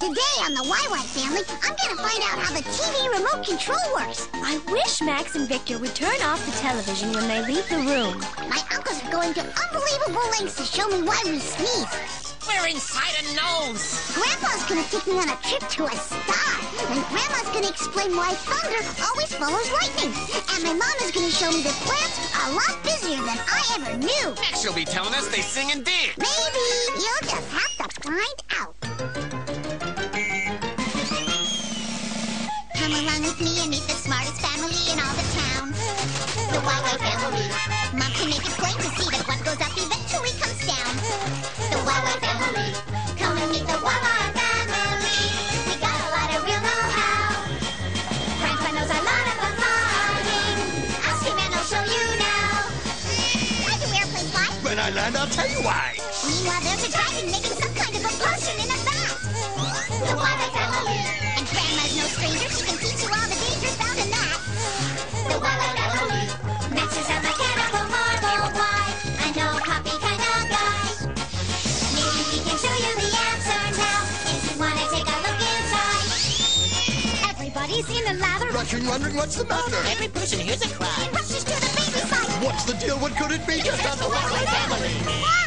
Today on the Why Why family, I'm gonna find out how the TV remote control works. I wish Max and Victor would turn off the television when they leave the room. My uncles are going to unbelievable lengths to show me why we sneeze. We're inside a nose. Grandpa's gonna take me on a trip to a star. And Grandma's gonna explain why thunder always follows lightning. And my mom is gonna show me that plants are a lot busier than I ever knew. Next, she'll be telling us they sing and dance. Maybe. You'll just have to find out. Family. Mom can make it plain to see that what goes up eventually comes down. The family. Come and meet the family. We got a lot of real know-how. Grandpa knows a lot about flying. Ask him and he'll show you now. Why do airplanes fly? When I land, I'll tell you why. Meanwhile, there's a dragon making some wondering what's the matter. Every person hears a cry. He rushes to the baby side. What's the deal? What could it be? Just ask the Why Why family. Why?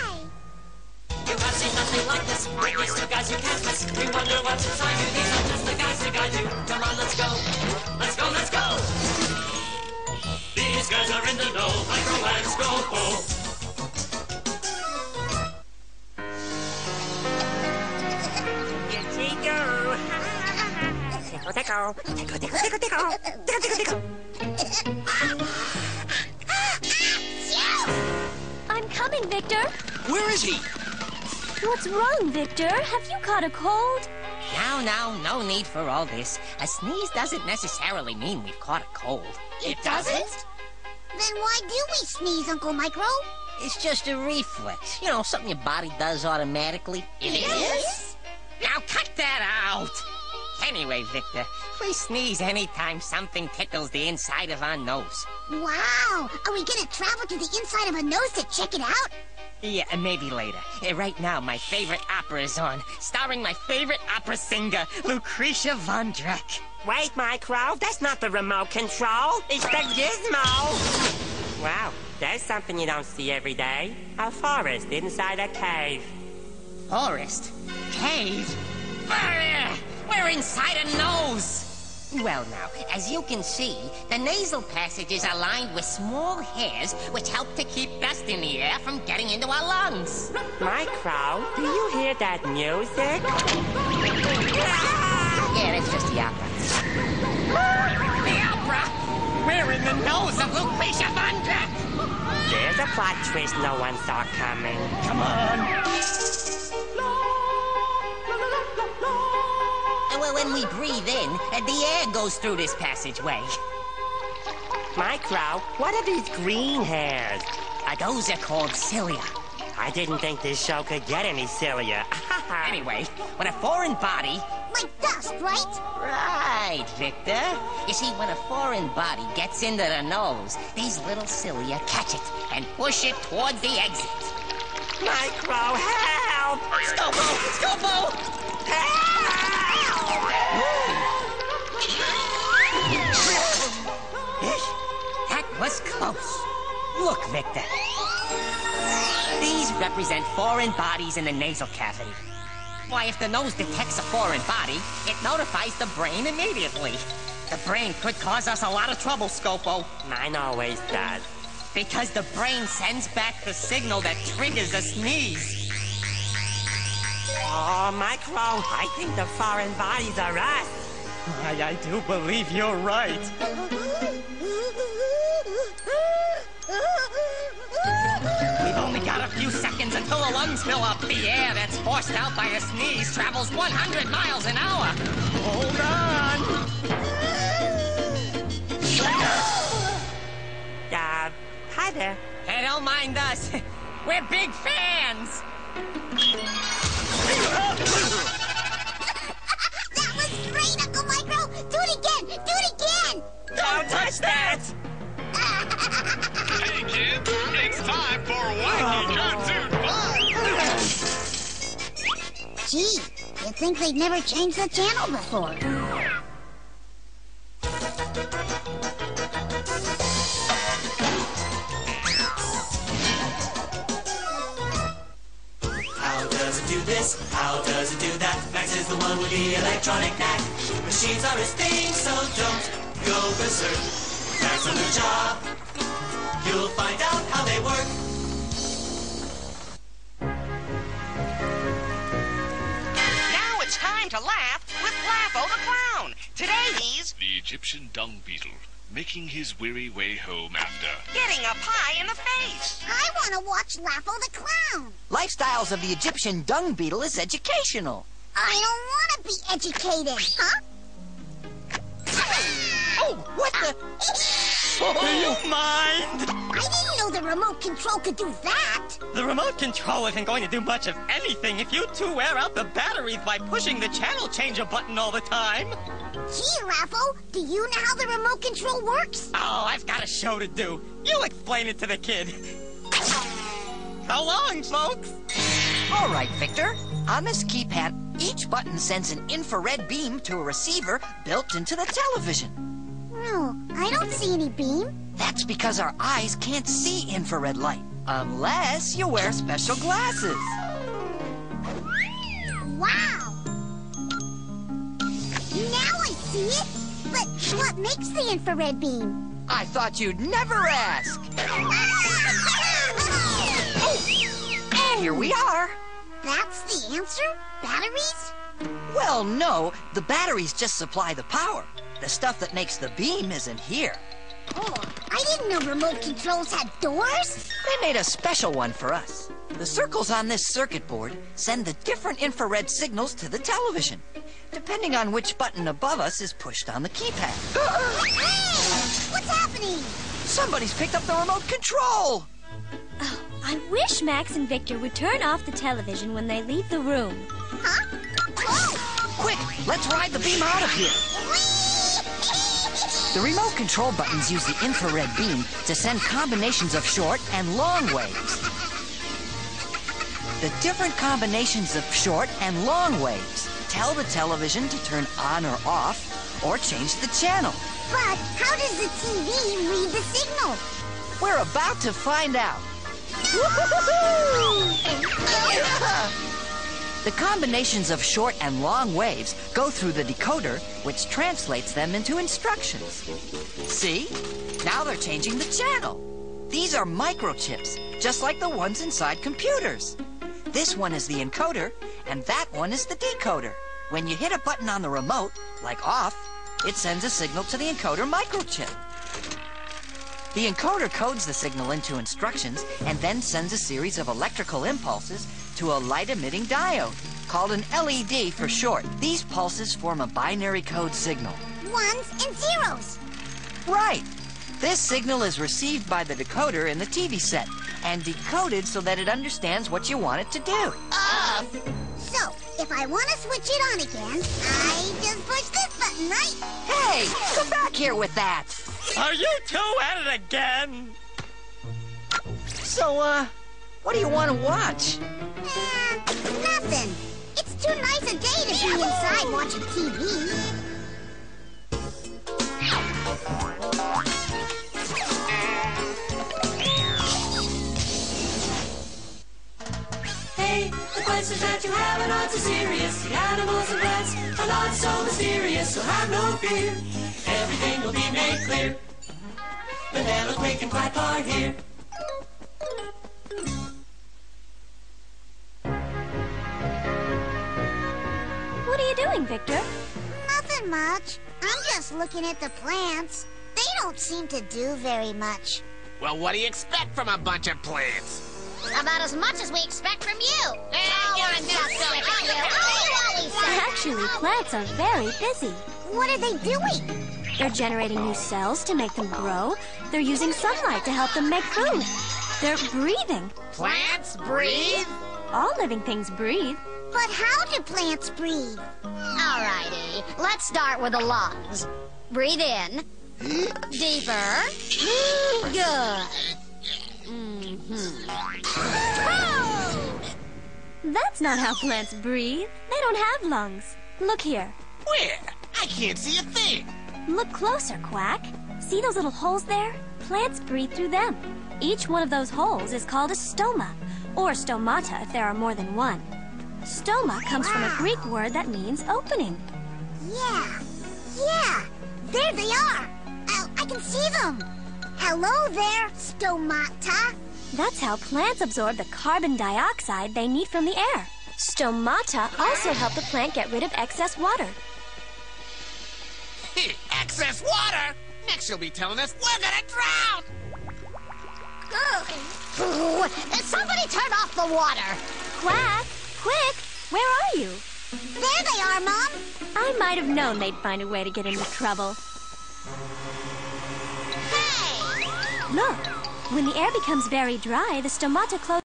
You have seen nothing like this. Bring these two guys you can't miss. We wonder what's inside you. These are just the guys to guide you. Come on, let's go. Let's go, let's go. These guys are in the know. Micro and Scopo. I'm coming, Victor. Where is he? What's wrong, Victor? Have you caught a cold? Now, now, no need for all this. A sneeze doesn't necessarily mean we've caught a cold. It doesn't? Then why do we sneeze, Uncle Micro? It's just a reflex. You know, something your body does automatically. It is? Now cut that out! Anyway, Victor, we sneeze anytime something tickles the inside of our nose. Wow! Are we gonna travel to the inside of a nose to check it out? Yeah, maybe later. Uh, Right now, my favorite opera is on, starring my favorite opera singer, Lucretia Vondrack. Wait, Micro, that's not the remote control. It's the gizmo. Wow, there's something you don't see every day. A forest inside a cave. Forest? Cave? Ah, We're inside a nose! Well, now, as you can see, the nasal passages are lined with small hairs which help to keep dust in the air from getting into our lungs. Micro, do you hear that music? Ah, yeah, that's just the opera. The opera! We're in the nose of Lucretia Vondrack! There's a plot twist no one saw coming. Come on! When we breathe in, the air goes through this passageway. Micro, what are these green hairs? Uh, those are called cilia. I didn't think this show could get any sillier. Anyway, when a foreign body... Like dust, right? Right, Victor. You see, when a foreign body gets into the nose, these little cilia catch it and push it towards the exit. Micro, help! Scopo! Scopo! That represent foreign bodies in the nasal cavity. Why, if the nose detects a foreign body, it notifies the brain immediately. The brain could cause us a lot of trouble, Scopo, Mine always does. because the brain sends back the signal that triggers a sneeze. Oh, Micro, I think the foreign bodies are us. I, I do believe you're right. We've only got a few seconds until the lungs fill up. The air that's forced out by a sneeze travels 100 miles an hour. Hold on. Uh, hi there. Hey, don't mind us. We're big fans. That was great, Uncle Micro! Do it again! Do it again! Don't touch that! Gee, it's think they'd never changed the channel before. How does it do this? How does it do that? Max is the one with the electronic knack. Machines are his thing, so don't go berserk. Max on the job. You'll find out to laugh with Laffo the Clown. Today he's The Egyptian dung beetle, making his weary way home after. getting a pie in the face. I want to watch Laffo the Clown. Lifestyles of the Egyptian dung beetle is educational. I don't want to be educated, huh? Oh, what the? Ah, Oh, do you mind? I didn't know the remote control could do that. The remote control isn't going to do much of anything if you two wear out the batteries by pushing the channel changer button all the time. Gee, Laffo, do you know how the remote control works? Oh, I've got a show to do. You explain it to the kid. How long, folks. All right, Victor. On this keypad, each button sends an infrared beam to a receiver built into the television. No, I don't see any beam. That's because our eyes can't see infrared light unless you wear special glasses. Wow! Now I see it. But what makes the infrared beam? I thought you'd never ask. And here we are. That's the answer? Batteries? Well, no, the batteries just supply the power. The stuff that makes the beam isn't here. Oh, I didn't know remote controls had doors. They made a special one for us. The circles on this circuit board send the different infrared signals to the television, depending on which button above us is pushed on the keypad. Hey! What's happening? Somebody's picked up the remote control! Oh, I wish Max and Victor would turn off the television when they leave the room. Huh? Oh! Quick, let's ride the beam out of here. The remote control buttons use the infrared beam to send combinations of short and long waves. The different combinations of short and long waves tell the television to turn on or off or change the channel. But how does the TV read the signal? We're about to find out. The combinations of short and long waves go through the decoder, which translates them into instructions. See? Now they're changing the channel. These are microchips, just like the ones inside computers. This one is the encoder, and that one is the decoder. When you hit a button on the remote, like off, it sends a signal to the encoder microchip. The encoder codes the signal into instructions and then sends a series of electrical impulses to a light-emitting diode, called an LED for short. These pulses form a binary code signal. Ones and zeros. Right. This signal is received by the decoder in the TV set and decoded so that it understands what you want it to do. Ugh! So, if I want to switch it on again, I just push this button, right? Hey, come back here with that. Are you two at it again? So, uh, what do you want to watch? Eh, nothing. It's too nice a day to be inside watching TV. Hey, the questions that you have are not so serious. The animals and plants are not so mysterious, so have no fear. Everything will be made clear. Vanilla Quick and Quack are here. Doing, Victor? Nothing much. I'm just looking at the plants. They don't seem to do very much. Well, what do you expect from a bunch of plants? About as much as we expect from you. Eh, I'm just so you. Actually, plants are very busy. What are they doing? They're generating new cells to make them grow. They're using sunlight to help them make food. They're breathing. Plants breathe? All living things breathe. But how do plants breathe? Alrighty, let's start with the lungs. Breathe in. Deeper. Good. Mhm. That's not how plants breathe. They don't have lungs. Look here. Where? I can't see a thing. Look closer, Quack. See those little holes there? Plants breathe through them. Each one of those holes is called a stoma, or stomata if there are more than one. Stoma comes from a Greek word that means opening. Yeah, yeah, there they are. Oh, I can see them. Hello there, stomata. That's how plants absorb the carbon dioxide they need from the air. Stomata also help the plant get rid of excess water. Excess water? Next you'll be telling us we're gonna drown. Ugh. Somebody turn off the water. Quack, quick, where are you? There they are, Mom. I might have known they'd find a way to get into trouble. Hey! Look, when the air becomes very dry, the stomata close.